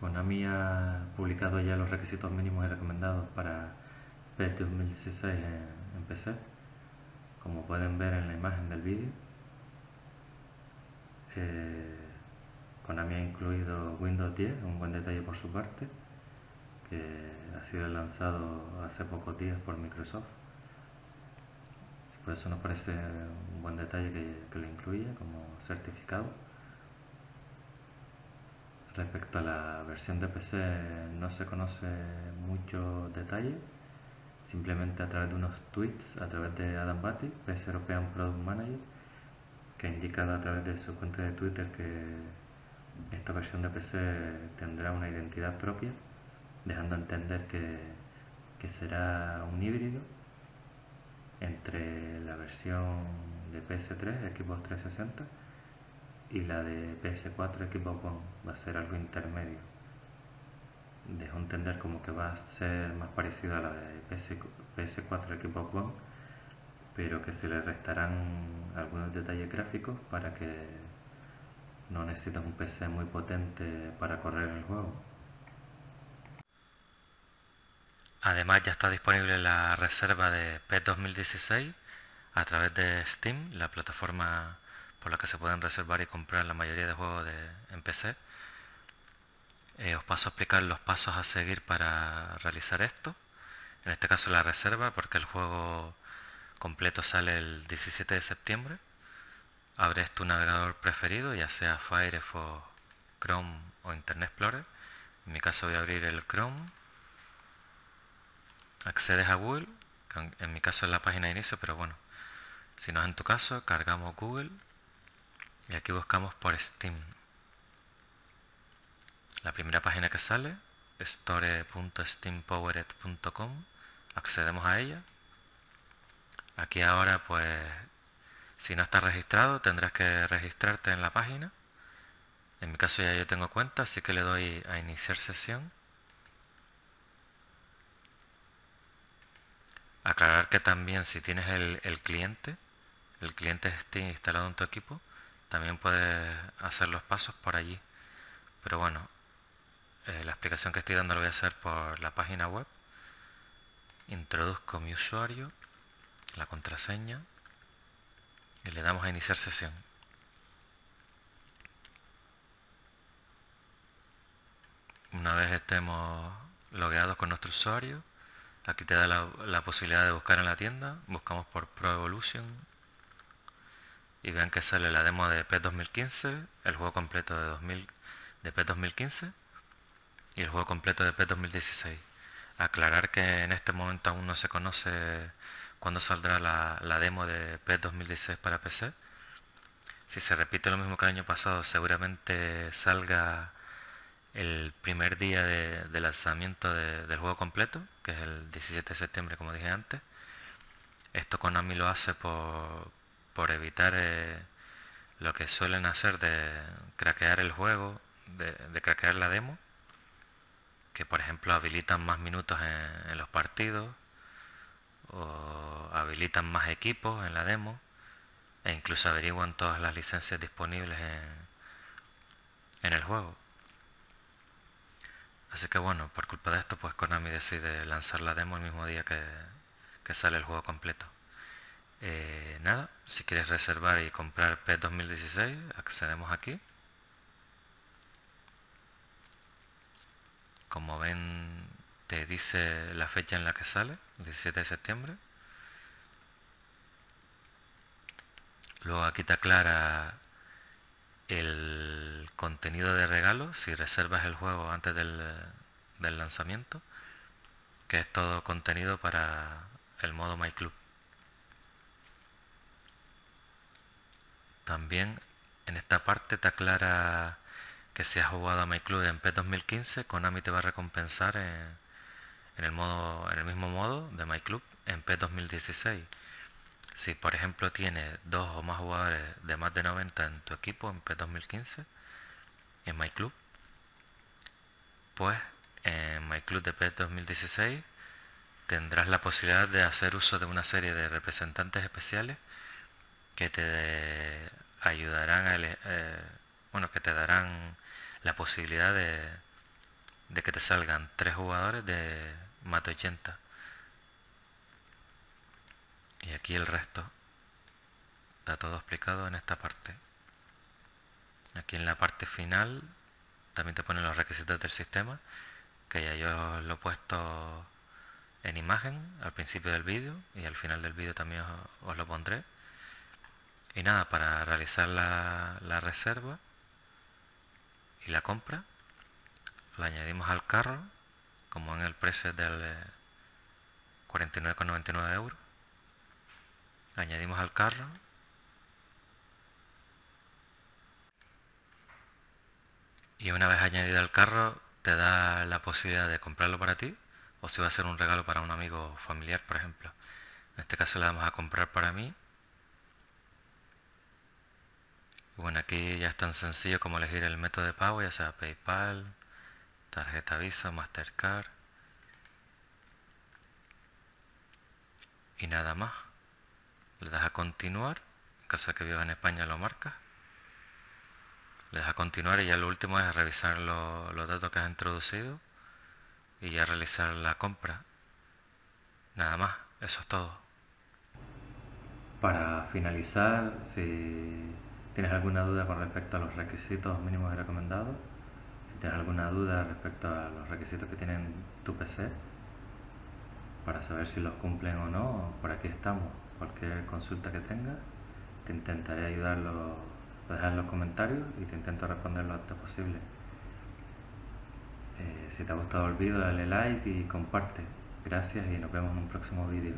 Konami ha publicado ya los requisitos mínimos y recomendados para PES 2016 en, PC, como pueden ver en la imagen del vídeo. Eh, Konami ha incluido Windows 10, un buen detalle por su parte, que ha sido lanzado hace pocos días por Microsoft. Por eso nos parece un buen detalle que, que lo incluya como certificado. Respecto a la versión de PC no se conoce mucho detalle, simplemente a través de unos tweets, a través de Adam Batty, PC European Product Manager, que ha indicado a través de su cuenta de Twitter que esta versión de PC tendrá una identidad propia, dejando entender que, que será un híbrido entre la versión de PS3, Xbox 360, y la de PS4 Xbox One va a ser algo intermedio. Dejo entender como que va a ser más parecido a la de PS, PS4 Xbox One, pero que se le restarán algunos detalles gráficos para que no necesites un PC muy potente para correr el juego. Además ya está disponible la reserva de PES 2016 a través de Steam, la plataforma por la que se pueden reservar y comprar la mayoría de juegos de, en PC. Eh, os paso a explicar los pasos a seguir para realizar esto. En este caso la reserva, porque el juego completo sale el 17 de septiembre. Abres tu navegador preferido, ya sea Firefox, Chrome o Internet Explorer. En mi caso voy a abrir el Chrome. Accedes a Google, en mi caso es la página de inicio, pero bueno, si no es en tu caso, cargamos Google y aquí buscamos por Steam. La primera página que sale, store.steampowered.com, accedemos a ella. Aquí ahora pues si no estás registrado tendrás que registrarte en la página. En mi caso ya yo tengo cuenta, así que le doy a iniciar sesión. Aclarar que también si tienes el, el cliente, el cliente Steam instalado en tu equipo, también puedes hacer los pasos por allí. Pero bueno, eh, la explicación que estoy dando lo voy a hacer por la página web. Introduzco mi usuario, la contraseña y le damos a iniciar sesión. Una vez estemos logueados con nuestro usuario, aquí te da la, la posibilidad de buscar en la tienda. Buscamos por Pro Evolution y vean que sale la demo de PES 2015, el juego completo de, 2000, de PES 2015 y el juego completo de PES 2016. Aclarar que en este momento aún no se conoce cuándo saldrá la, demo de PES 2016 para PC. Si se repite lo mismo que el año pasado, seguramente salga el primer día de, lanzamiento del juego completo, que es el 17 de septiembre, como dije antes. Esto Konami lo hace por, por evitar eh, lo que suelen hacer de craquear el juego, de, craquear la demo, que por ejemplo habilitan más minutos en, los partidos o habilitan más equipos en la demo e incluso averiguan todas las licencias disponibles en, el juego. Así que bueno, por culpa de esto pues Konami decide lanzar la demo el mismo día que sale el juego completo. Eh, nada, si quieres reservar y comprar PES 2016, accedemos aquí. Como ven, te dice la fecha en la que sale, 17 de septiembre. Luego aquí te aclara el contenido de regalo si reservas el juego antes del, del lanzamiento, que es todo contenido para el modo My Club. También en esta parte te aclara que si has jugado a MyClub en P 2015, Konami te va a recompensar en, el, mismo modo de MyClub en P 2016. Si por ejemplo tienes dos o más jugadores de más de 90 en tu equipo en P 2015, en MyClub, pues en MyClub de P 2016 tendrás la posibilidad de hacer uso de una serie de representantes especiales que te ayudarán a, eh, bueno, que te darán la posibilidad de, que te salgan tres jugadores de mate 80. Y aquí el resto está todo explicado en esta parte. Aquí en la parte final también te ponen los requisitos del sistema, que ya yo lo he puesto en imagen al principio del vídeo y al final del vídeo también os, lo pondré. Y nada, para realizar la, la reserva y la compra, lo añadimos al carro, como en el precio del 49,99 euros. Añadimos al carro y una vez añadido al carro te da la posibilidad de comprarlo para ti o si va a ser un regalo para un amigo familiar, por ejemplo. En este caso le vamos a comprar para mí. Bueno, aquí ya es tan sencillo como elegir el método de pago, ya sea PayPal, tarjeta Visa, Mastercard. Y nada más. Le das a continuar. En caso de que vivas en España lo marcas. Le das a continuar y ya lo último es revisar los datos que has introducido y ya realizar la compra. Nada más, eso es todo. Para finalizar, si tienes alguna duda con respecto a los requisitos mínimos y recomendados, si tienes alguna duda respecto a los requisitos que tienen tu PC, para saber si los cumplen o no, por aquí estamos. Cualquier consulta que tengas, te intentaré ayudarlo, a dejar en los comentarios y te intento responder lo antes posible. Eh, si te ha gustado el vídeo dale like y comparte. Gracias y nos vemos en un próximo vídeo.